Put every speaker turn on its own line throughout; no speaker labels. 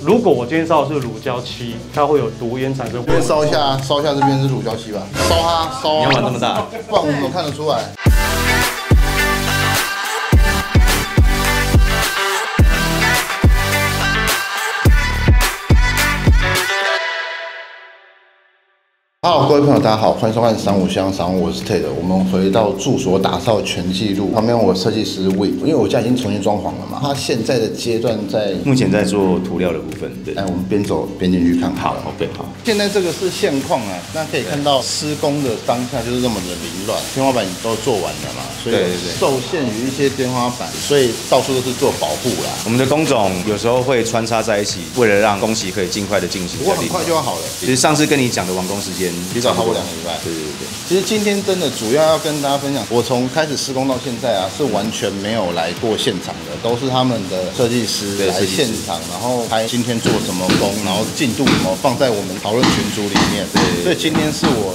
如果我今天烧的是乳胶漆，它会有毒烟产生。
这边烧一下，烧一下这边是乳胶漆吧？烧它，烧
你要
啊！
玩这么大？
不然我们怎么看得出来？好，各位朋友，大家好，欢迎收看三五香赏我是 Ted，我们回到住所打造全记录，旁边我设计师 Win，因为我家已经重新装潢了嘛，他现在的阶段在，
目前在做涂料的部分，对。
哎，我们边走边进去看好了。
，OK，好。
现在这个是现况啊，那可以看到施工的当下就是这么的凌乱，天花板都做完了嘛，所以
对对对
受限于一些天花板，所以到处都是做保护啦。
我们的工种有时候会穿插在一起，为了让工期可以尽快的进行。
不过很快就要好了，
其实上次跟你讲的完工时间，
提早超过两个礼拜。
对对对。
其实今天真的主要要跟大家分享，我从开始施工到现在啊，是完全没有来过现场的，都是他们的设计师来现场，然后拍今天做什么工，然后进度什么放在我们讨论群组里面。
对
所以今天是我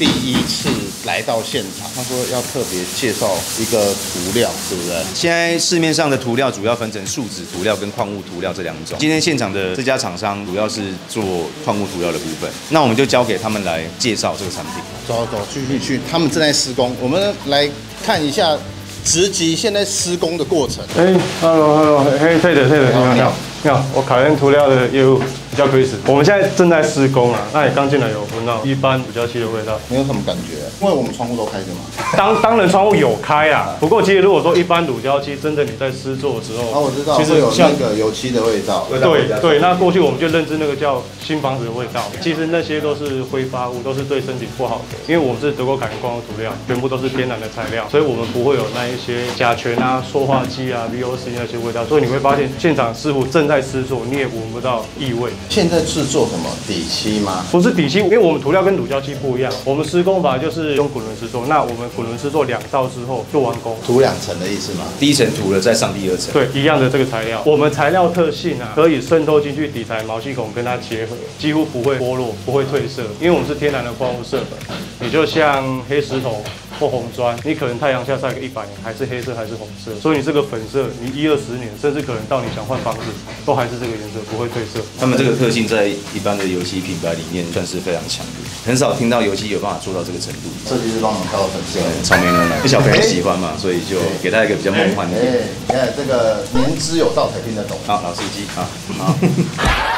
第一次来到现场，他说要特别介绍一个涂料，是不是？
现在市面上的涂料主要分成树脂涂料跟矿物涂料这两种。今天现场的这家厂商主要是做矿物涂料的部分，那我们就交给他们来介绍这个产品。
走走，去去去，他们正在施工，我们来看一下直击现在施工的过程。
哎，hello，hello，嘿，退的，退的，你好，你好，你好，我考验涂料的业务叫 Chris，我们现在正在施工啊，那你刚进来有闻到一般乳胶漆的味道？
没有什么感觉，因为我们窗户都开着嘛。
当当然窗户有开啊，不过其实如果说一般乳胶漆，真的你在施作的时候，
啊，我知道，
其
实有
像
那个油漆的味道。
对对，那过去我们就认知那个叫新房子的味道，其实那些都是挥发物，都是对身体不好的。因为我们是德国凯恩矿物涂料，全部都是天然的材料，所以我们不会有那一些甲醛啊、塑化剂啊、VOC 那些味道。所以你会发现现场师傅正在施作，你也闻不到异味。
现在是做什么底漆吗？
不是底漆，因为我们涂料跟乳胶漆不一样，我们施工法就是用滚轮施作。那我们滚轮施作两道之后就完工。
涂两层的意思吗？
第一层涂了，再上第二层。
对，一样的这个材料，我们材料特性啊，可以渗透进去底材毛细孔跟它结合，几乎不会剥落，不会褪色，因为我们是天然的矿物色粉。也就像黑石头或红砖，你可能太阳下晒个一百年，还是黑色还是红色，所以你这个粉色，你一二十年，甚至可能到你想换房子，都还是这个颜色，不会褪色。
他们这个特性在一般的游戏品牌里面算是非常强的，很少听到油漆有办法做到这个程度。
设计师帮我们挑的粉色。
草莓牛奶，因为小朋友喜欢嘛，所以就给他一个比较梦幻的。
哎，你看这个年资有道才听得懂。
好，老司机啊，好。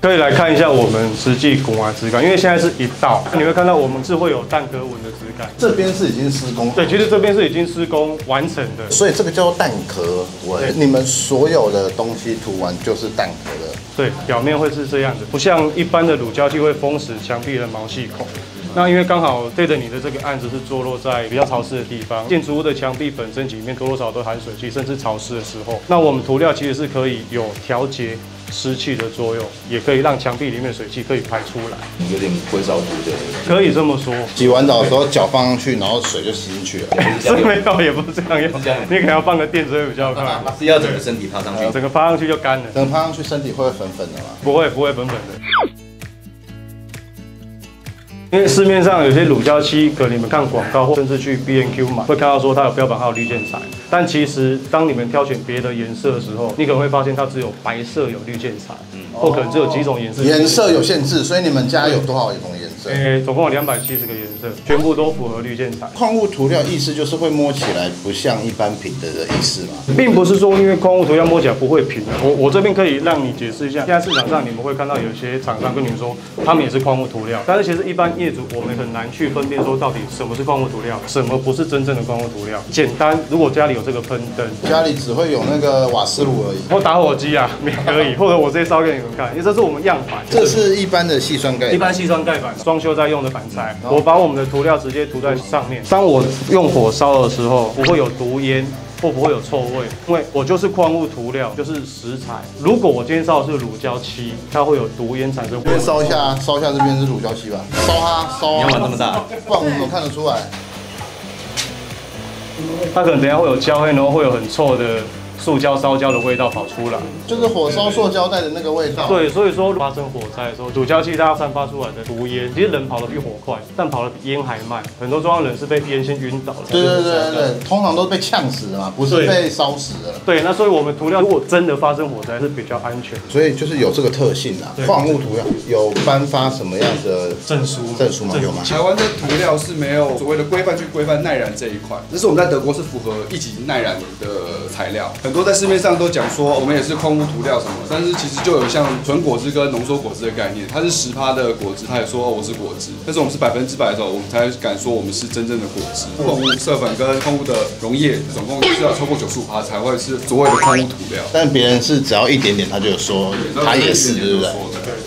可以来看一下我们实际滚完质感，因为现在是一道，你会看到我们是会有蛋壳纹的质感。
这边是已经施工，
对，其实这边是已经施工完成的。
所以这个叫蛋壳纹。你们所有的东西涂完就是蛋壳的。
对，表面会是这样子，不像一般的乳胶漆会封死墙壁的毛细孔。那因为刚好对着你的这个案子是坐落在比较潮湿的地方，建筑物的墙壁本身里面多多少少都含水汽，甚至潮湿的时候，那我们涂料其实是可以有调节湿气的作用，也可以让墙壁里面的水汽可以排出来，
有点灰烧涂的，
可以这么说。
洗完澡的时候脚放上去，然后水就吸进去了。
是没有，也不是这样用，
这样
你可能要放个垫子会比较快，
是要整个身体趴上去。
整个趴上去就干了，
整个趴上去，身体会粉粉的嘛？
不会不会粉粉的。因为市面上有些乳胶漆，可能你们看广告或甚至去 B N Q 买，会看到说它有标榜它有绿建材，但其实当你们挑选别的颜色的时候，你可能会发现它只有白色有绿建材，嗯或可能只有几种颜色。
颜色有限制，所以你们家有多少种颜色？
诶，总共有两百七十个颜色，全部都符合绿建材。
矿物涂料意思就是会摸起来不像一般平的的意思嘛？
并不是说因为矿物涂料摸起来不会平的，我我这边可以让你解释一下。现在市场上你们会看到有些厂商跟你们说，他们也是矿物涂料，但是其实一般业主我们很难去分辨说到底什么是矿物涂料，什么不是真正的矿物涂料。简单，如果家里有这个喷灯。
家里只会有那个瓦斯炉而已。
或打火机啊，也可以，或者我直接烧给你们看，因为这是我们样板，
这是一般的细酸钙，
一般细酸盖板装修在用的板材，我把我们的涂料直接涂在上面。当我用火烧的时候，不会有毒烟。或不会有臭味，因为我就是矿物涂料，就是食材。如果我今天烧的是乳胶漆，它会有毒烟产生。
这边烧一下，烧一下这边是乳胶漆吧？烧它，烧
你要玩这
啊！
么大？
不然我们怎么看得出来？
它可能等下会有焦黑，然后会有很臭的。塑胶烧焦的味道跑出来。
就是火烧塑胶袋的那个味道。，
对，所以说发生火灾的时候，主焦器它散发出来的毒烟，其实人跑得比火快，但跑得比烟还慢。很多状况人是被烟先晕倒了。
对对对对对，通常都被呛死的嘛，不是被烧死的。
对，那所以我们涂料如果真的发生火灾是比较安全的。
所以就是有这个特性啊。
对
矿物涂料有颁发什么样的
证书
证书吗？有吗？
台湾的涂料是没有所谓的规范去规范耐燃这一块，但是我们在德国是符合一级耐燃的材料。很多都在市面上都讲说我们也是矿物涂料什么，但是其实就有像纯果汁跟浓缩果汁的概念，它是十趴的果汁，他也说我是果汁，但是我们是百分之百的时候，我们才敢说我们是真正的果汁。矿物色粉跟矿物的溶液总共是要超过九十五趴才会是所谓的矿物涂料。
但别人是只要一点点，他就有说他也是，对不对？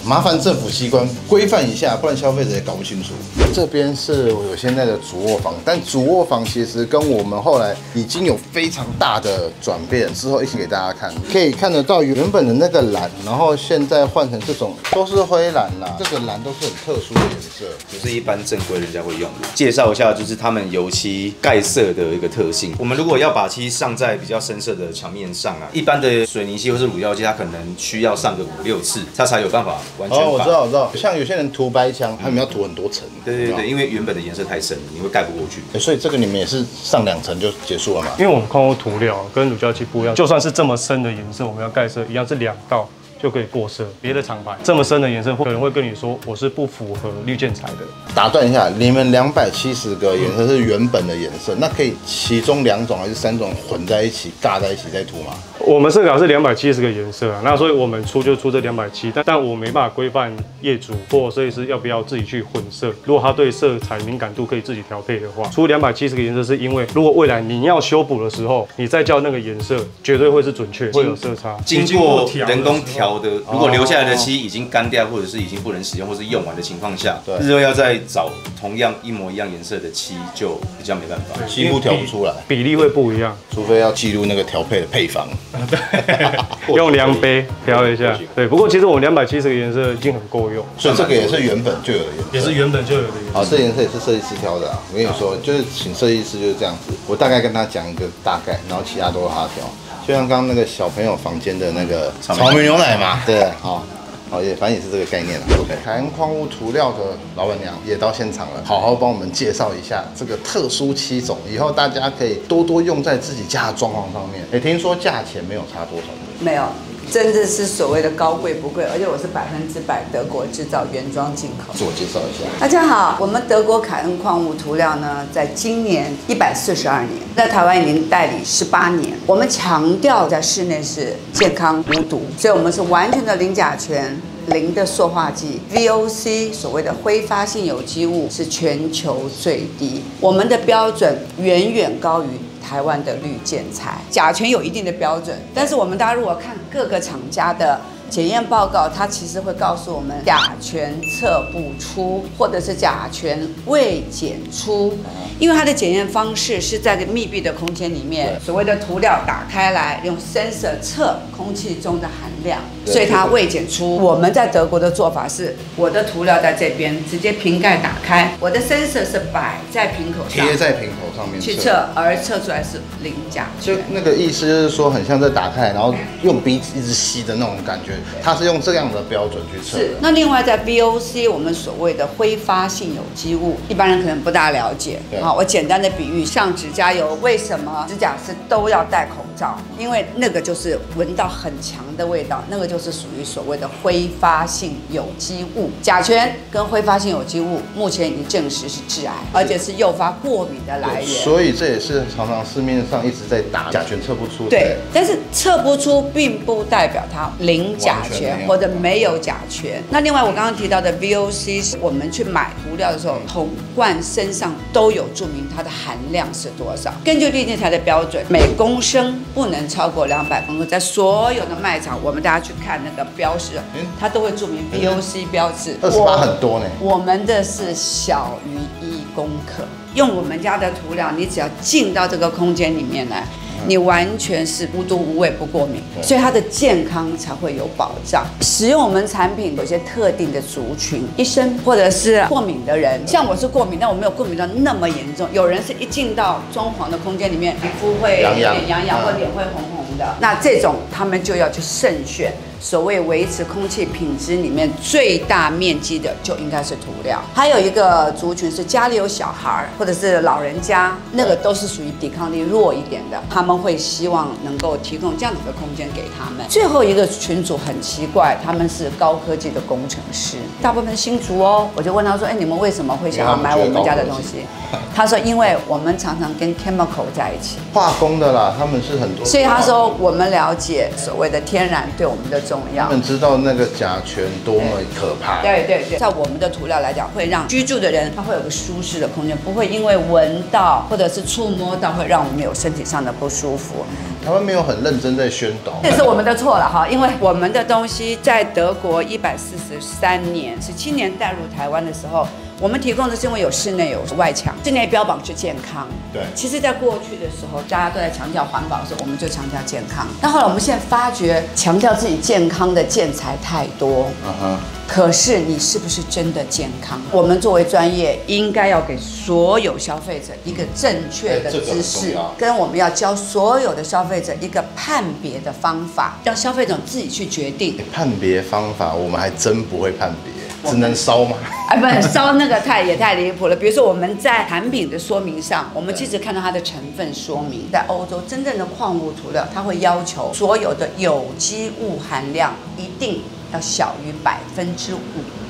麻烦政府机关规范一下，不然消费者也搞不清楚。这边是我现在的主卧房，但主卧房其实跟我们后来已经有非常大的转变，之后一起给大家看，可以看得到原本的那个蓝，然后现在换成这种都是灰蓝啦，这个蓝都是很特殊的颜色。
不是一般正规人家会用的。介绍一下，就是他们油漆盖色的一个特性。我们如果要把漆上在比较深色的墙面上啊，一般的水泥漆或是乳胶漆，它可能需要上个五六次，它才有办法完全。
哦，我知道，我知道，像有些人涂白墙，他们要涂很多层。
对对对，因为原本的颜色太深了，你会盖不过去。
所以这个你们也是上两层就结束了嘛？
因为我们矿物涂料跟乳胶漆不一样，就算是这么深的颜色，我们要盖色一样是两道就可以过色。别的厂牌这么深的颜色，可能会跟你说我是不符合绿建材的。
打断一下，你们两百七十个颜色是原本的颜色，那可以其中两种还是三种混在一起尬在一起再涂吗？
我们色卡是两百七十个颜色啊，那所以我们出就出这两百七，但但我没办法规范业主或设计师要不要自己去混色。如果他对色彩敏感度可以自己调配的话，出两百七十个颜色是因为如果未来你要修补的时候，你再叫那个颜色，绝对会是准确，会有色差。
经过人工调的，如果留下来的漆已经干掉，或者是已经不能使用，或是用完的情况下，
对
日后要再找同样一模一样颜色的漆，就比较没办法。
几乎调不出来，
比例会不一样。
除非要记录那个调配的配方。
用量杯调一下，对。不过其实我们两百七十个颜色已经很够用，
所以这个也是原本就有的颜色。
也是原本就有的颜色。
啊，这颜色也是设计师挑的啊。我跟你说，就是请设计师就是这样子，我大概跟他讲一个大概，然后其他都是他挑。就像刚刚那个小朋友房间的那个
草莓
草莓牛奶嘛，对，好。好，也反正也是这个概念了。OK，凯恩矿物涂料的老板娘也到现场了，好好帮我们介绍一下这个特殊漆种，以后大家可以多多用在自己家的装潢上面。也听说价钱没有差多少，
没有，真的是所谓的高贵不贵，而且我是百分之百德国制造原装进口。
自我介绍一下。
大家好，我们德国凯恩矿物涂料呢，在今年一百四十二年，在台湾已经代理十八年。我们强调在室内是健康无毒，所以我们是完全的零甲醛。零的塑化剂，VOC 所谓的挥发性有机物是全球最低，我们的标准远远高于台湾的绿建材。甲醛有一定的标准，但是我们大家如果看各个厂家的检验报告，它其实会告诉我们甲醛测不出，或者是甲醛未检出，因为它的检验方式是在个密闭的空间里面，所谓的涂料打开来用 sensor 测空气中的含量，所以它未检出。我们在德国的做法是，我的涂料在这边直接瓶盖打开，我的 sensor 是摆在瓶口上
贴在瓶口上面
去测，而测出来是零甲
就
醛。
那个意思就是说，很像在打开，然后用鼻子一直吸的那种感觉。它是用这样的标准去测的。。
是那另外在 VOC 我们所谓的挥发性有机物，一般人可能不大了解
对。
好，我简单的比喻，像指甲油，为什么指甲师都要戴口罩？因为那个就是闻到很强的味道，那个就是属于所谓的挥发性有机物。甲醛跟挥发性有机物目前已经证实是致癌，而且是诱发过敏的来源。
所以这也是常常市面上一直在打甲醛测不出。
对，但是测不出，并不代表它零甲醛或者没有甲醛。那另外我刚刚提到的 VOC，是我们去买涂料的时候，桶罐身上都有注明它的含量是多少。根据绿建材的标准，每公升不能超过两百公克。在所有的卖场，我们大家去看那个标识
嗯，
它都会注明 VOC 标志。
二十八很多呢。
我们的是小于一公克。用我们家的涂料，你只要进到这个空间里面来，你完全是无毒无味不过敏，所以它的健康才会有保障。使用我们产品有些特定的族群，医生或者是过敏的人，像我是过敏，但我没有过敏到那么严重。有人是一进到装潢的空间里面，皮肤会有
痒痒
点痒痒
嗯
或脸会红红那这种他们就要去慎选。所谓维持空气品质里面最大面积的，就应该是涂料。还有一个族群是家里有小孩儿或者是老人家，那个都是属于抵抗力弱一点的，他们会希望能够提供这样子的空间给他们。最后一个群组很奇怪，他们是高科技的工程师，大部分新族哦。我就问他说：“哎，你们为什么会想要买我们家的东西？”他说：“因为我们常常跟 chemical 在一起，
化工的啦，他们是很多。”
所以他说：“我们了解所谓的天然对我们的。”重要，
他们知道那个甲醛多么可怕。
对对对，在我们的涂料来讲，会让居住的人他会有个舒适的空间，不会因为闻到或者是触摸到会让我们有身体上的不舒服。
他们没有很认真在宣导，
这是我们的错了哈，因为我们的东西在德国一百四十三年十七年带入台湾的时候。我们提供的是因为有室内有外墙，室内标榜是健康。
对，
其实，在过去的时候，大家都在强调环保的时候，我们就强调健康。但后来我们现在发觉，强调自己健康的建材太多。嗯哼。可是你是不是真的健康？我们作为专业，应该要给所有消费者一个正确的知识，跟我们要教所有的消费者一个判别的方法，让消费者自己去决定。
判别方法，我们还真不会判别。只能烧吗？
哎，不，烧那个太也太离谱了。比如说我们在产品的说明上，我们其实看到它的成分说明，在欧洲真正的矿物涂料，它会要求所有的有机物含量一定要小于百分之五。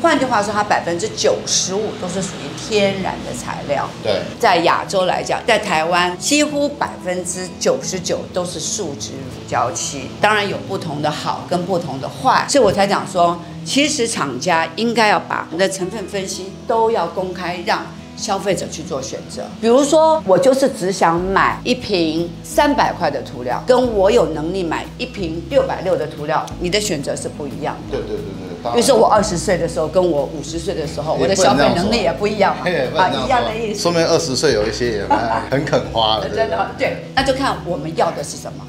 换句话说，它百分之九十五都是属于天然的材料。
对，
在亚洲来讲，在台湾几乎百分之九十九都是树脂乳胶漆。当然有不同的好跟不同的坏，所以我才讲说。其实厂家应该要把我们的成分分析都要公开，让消费者去做选择。比如说，我就是只想买一瓶三百块的涂料，跟我有能力买一瓶六百六的涂料，你的选择是不一样
的。对对对对。
比如说我二十岁的时候，跟我五十岁的时候，我的消费能力也不一样嘛。啊，一样的意思。
说明二十岁有一些也很肯花了。
真的，对，那就看我们要的是什么。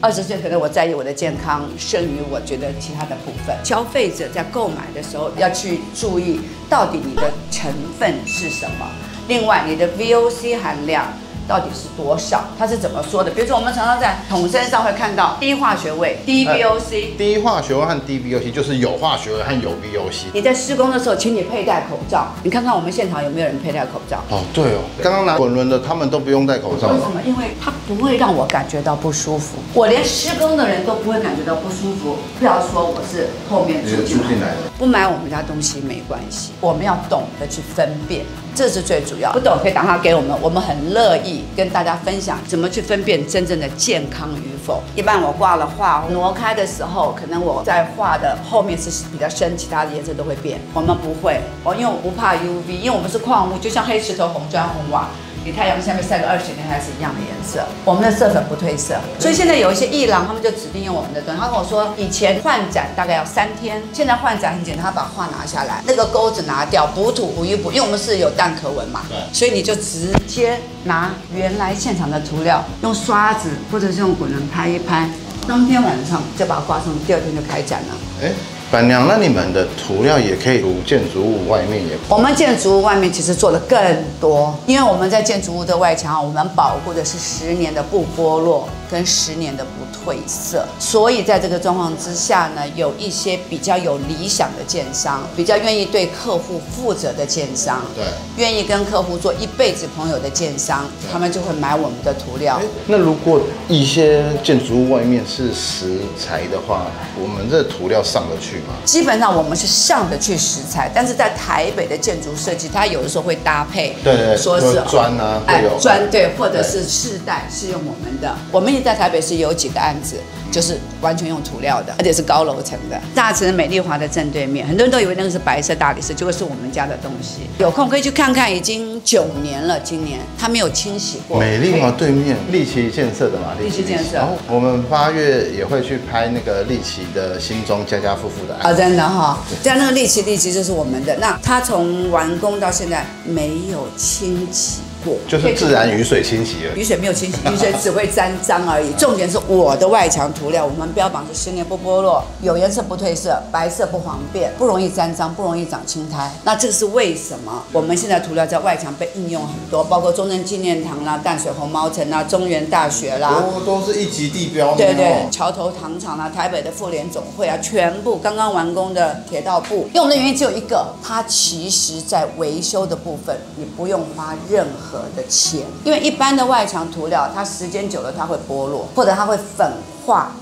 二十岁可能我在意我的健康胜于我觉得其他的部分。消费者在购买的时候要去注意到底你的成分是什么，另外你的 VOC 含量。到底是多少？它是怎么说的？比如说，我们常常在桶身上会看到低化学位、低 VOC。
低化学位和低 VOC 就是有化学位和有 VOC。
你在施工的时候，请你佩戴口罩。你看看我们现场有没有人佩戴口罩？
哦，对哦，刚刚拿滚轮的他们都不用戴口罩。
为什么？因为它不会让我感觉到不舒服。我连施工的人都不会感觉到不舒服，不要说我是后面住进来的。不买我们家东西没关系，我们要懂得去分辨。这是最主要，不懂可以打电话给我们，我们很乐意跟大家分享怎么去分辨真正的健康与否。一般我挂了画，挪开的时候，可能我在画的后面是比较深，其他的颜色都会变。我们不会，我因为我不怕 UV，因为我们是矿物，就像黑石头、红砖、红瓦。你太阳下面晒个二十天还是一样的颜色，我们的色粉不褪色，所以现在有一些艺廊，他们就指定用我们的灯。他跟我说，以前换展大概要三天，现在换展很简单，他把画拿下来，那个钩子拿掉，补土补一补，因为我们是有蛋壳纹嘛，对，所以你就直接拿原来现场的涂料，用刷子或者是用滚轮拍一拍，当天晚上就把它挂上，第二天就开展了。哎。
板娘，那你们的涂料也可以涂建筑物外面也？
我们建筑物外面其实做的更多，因为我们在建筑物的外墙，我们保护的是十年的不剥落跟十年的不褪色，所以在这个状况之下呢，有一些比较有理想的建商，比较愿意对客户负责的建商，
对，
愿意跟客户做一辈子朋友的建商，他们就会买我们的涂料。
那如果一些建筑物外面是石材的话，我们这涂料上得去？
基本上我们是上得去石材，但是在台北的建筑设计，它有的时候会搭配，
对对，
说是
砖啊，哎，
砖对，或者是世代是用我们的。我们也在台北是有几个案子。就是完全用涂料的，而且是高楼层的。大城美丽华的正对面，很多人都以为那个是白色大理石，结果是我们家的东西。有空可以去看看，已经九年了，今年它没有清洗过。
美丽华对面，利奇建设的嘛，
利奇建设。
然后我们八月也会去拍那个利奇的新装家家户户的案。
啊，真的哈，像那个利奇，利奇就是我们的。那它从完工到现在没有清洗。过，
就是自然雨水清洗而已。
雨水没有清洗，雨水只会沾 脏而已。重点是我的外墙涂料，我们标榜是十年不剥落，有颜色不褪色，白色不黄变，不容易沾脏，不容易长青苔。那这个是为什么？我们现在涂料在外墙被应用很多，包括中正纪念堂啦、淡水红毛城啦、中原大学啦。
都，都是一级地标。
对对，桥头糖厂啦，台北的妇联总会啊，全部刚刚完工的铁道部，用的原因只有一个，它其实在维修的部分，你不用花任何的钱，因为一般的外墙涂料，它时间久了它会剥落，或者它会粉化。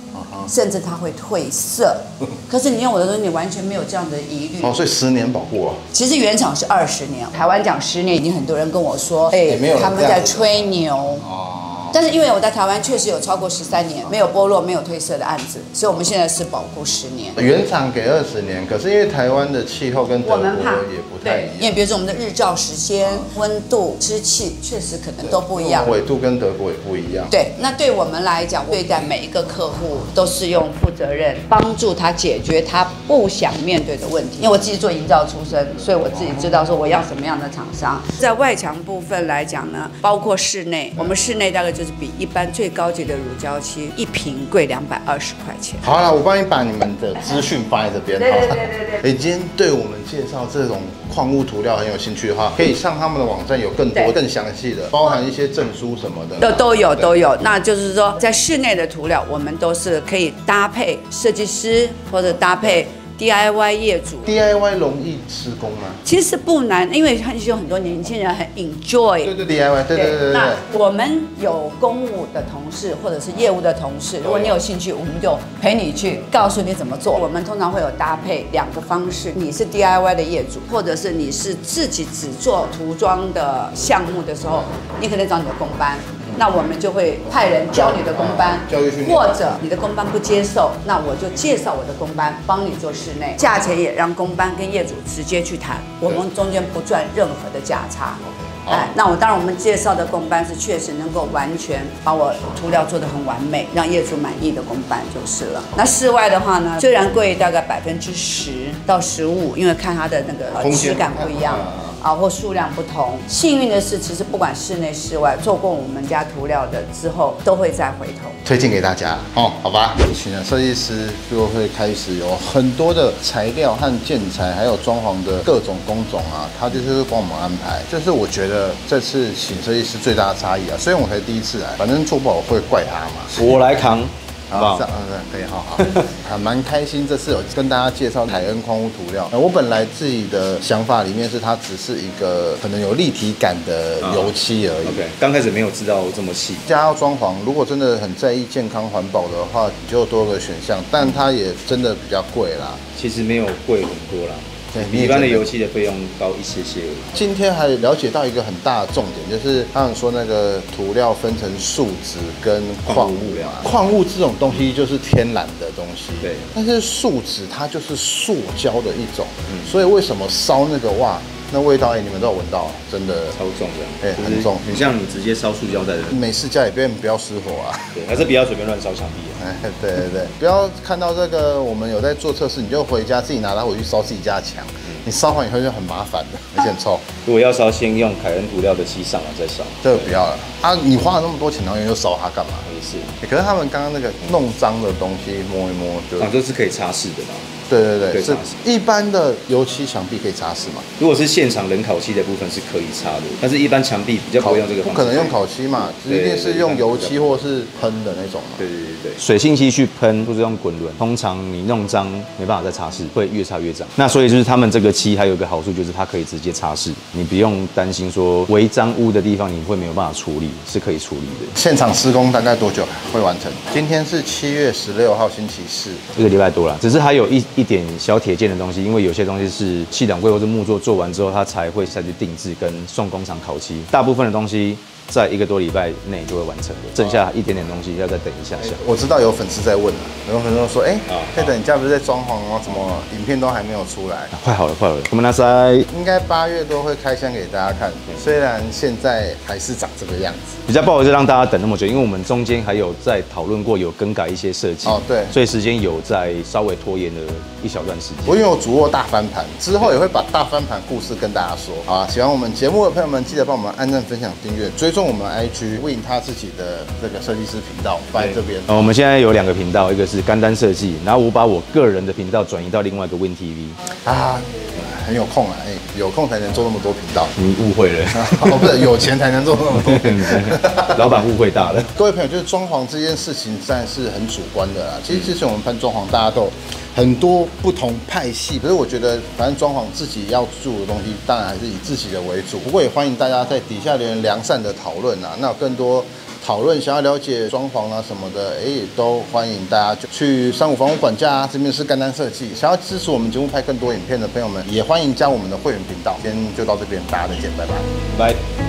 甚至它会褪色，可是你用我的东西，你完全没有这样的疑虑。
哦，所以十年保护啊。
其实原厂是二十年，台湾讲十年，已经很多人跟我说，哎，他们在吹牛。哦。但是因为我在台湾确实有超过十三年没有剥落、没有褪色的案子，所以我们现在是保护十年。
原厂给二十年，可是因为台湾的气候跟德国也不太一样。
因为比如说我们的日照时间、温度、湿气，确实可能都不一样。
纬度跟德国也不一样。
对，那对我们来讲，对待每一个客户都是用负责任，帮助他解决他不想面对的问题。因为我自己做营造出身，所以我自己知道说我要什么样的厂商。在外墙部分来讲呢，包括室内，我们室内大概就。是比一般最高级的乳胶漆一瓶贵两百二十块钱。
好了，我帮你把你们的资讯放在这边。
对对对对
对。你今天对我们介绍这种矿物涂料很有兴趣的话，可以上他们的网站，有更多更详细的，包含一些证书什么的。
都都有都有。那就是说，在室内的涂料，我们都是可以搭配设计师或者搭配。DIY 业主
，DIY 容易施工吗？
其实不难，因为很有很多年轻人很 enjoy。
对对，DIY，对对对对。
那我们有公务的同事或者是业务的同事，如果你有兴趣，我们就陪你去告诉你怎么做。我们通常会有搭配两个方式，你是 DIY 的业主，或者是你是自己只做涂装的项目的时候，你可能找你的工班。那我们就会派人教你的工班，或者你的工班不接受，那我就介绍我的工班帮你做室内，价钱也让工班跟业主直接去谈，我们中间不赚任何的价差。哎，那我当然我们介绍的工班是确实能够完全把我涂料做得很完美，让业主满意的工班就是了。那室外的话呢，虽然贵大概百分之十到十五，因为看它的那个质感不一样。啊，或数量不同。幸运的是，其实不管室内室外，做过我们家涂料的之后，都会再回头
推荐给大家哦。好吧，请了设计师就会开始有很多的材料和建材，还有装潢的各种工种啊，他就是帮我们安排。就是我觉得这次请设计师最大的差异啊，虽然我才第一次来，反正做不好会怪他嘛，
我来扛。好，
嗯嗯，可以，好好，还蛮开心。这次有跟大家介绍凯恩矿物涂料。我本来自己的想法里面是它只是一个可能有立体感的油漆而已。
OK，刚开始没有知道这么细。
家要装潢，如果真的很在意健康环保的话，你就多个选项，但它也真的比较贵啦。
其实没有贵很多啦。比一般的油漆的费用高一些些。
今天还了解到一个很大的重点，就是他们说那个涂料分成树脂跟矿物嘛。矿物这种东西就是天然的东西，
对。
但是树脂它就是塑胶的一种，嗯所以为什么烧那个哇？那味道哎，你们都有闻到，真的
超重的，
哎，很重。
很像你直接烧塑胶袋的，
美式家里边不要失火啊，
对，还是不要随便乱烧墙壁。
哎，对对对，不要看到这个，我们有在做测试，你就回家自己拿它回去烧自己家的墙，你烧完以后就很麻烦的，而且很臭。
如果要烧，先用凯恩涂料的漆上了再烧，
这个不要了。啊，你花了那么多钱，然后又烧它干嘛？
也是。
可是他们刚刚那个弄脏的东西摸一摸，
就啊，这是可以擦拭的嘛。
对对对，是一般的油漆墙壁可以擦拭嘛？
如果是现场冷烤漆的部分是可以擦的，但是一般墙壁比较不会用这个。
不可能用烤漆嘛，一定是用油漆或是喷的那种嘛。
对对对对，水性漆去喷，或者用滚轮，通常你弄脏没办法再擦拭，会越擦越脏。那所以就是他们这个漆还有一个好处，就是它可以直接擦拭，你不用担心说违脏污的地方你会没有办法处理，是可以处理的。
现场施工大概多久会完成？今天是七月十六号星期四，
一个礼拜多了，只是还有一一点小铁。件的东西，因为有些东西是气囊柜或者木座做完之后，它才会再去定制跟送工厂烤漆。大部分的东西在一个多礼拜内就会完成的，剩下一点点东西要再等一下下。
我知道有粉丝在问了，有粉丝说，哎、
啊
佩德，你家不是在装潢吗？怎么影片都还没有出来？
快好了，快好了，我们那塞
应该八月多会开箱给大家看，虽然现在还是长这个样子。
比较不好意思让大家等那么久，因为我们中间还有在讨论过有更改一些设计
哦对
所以时间有在稍微拖延了一小段时间。
我因为有主卧大翻盘，之后也会把大翻盘故事跟大家说。好啊，喜欢我们节目的朋友们，记得帮我们按赞、分享、订阅，追踪我们 IG Win 他自己的这个设计师频道放在这边。
呃，我们现在有两个频道，一个是干单设计，然后我把我个人的频道转移到另外一个 Win TV。
啊，很有空啊，哎、有空才能做那么多频道。
你误会了，
哦，不是有钱才能做那么多频道。
老板误会大了。
各位朋友，就是装潢这件事情，当然是很主观的啦。其实之前我们喷装潢，大家都有很多不同派系，可是我觉得，反正装潢自己要住的东西，当然还是以自己的为主。不过也欢迎大家在底下留言良善的讨论啊。那更多讨论，想要了解装潢啊什么的，哎、也都欢迎大家就去三五房屋管家、啊、这边是干单设计。想要支持我们节目拍更多影片的朋友们，也欢迎加我们的会员频道。今天就到这边，大家再见，拜拜。
拜。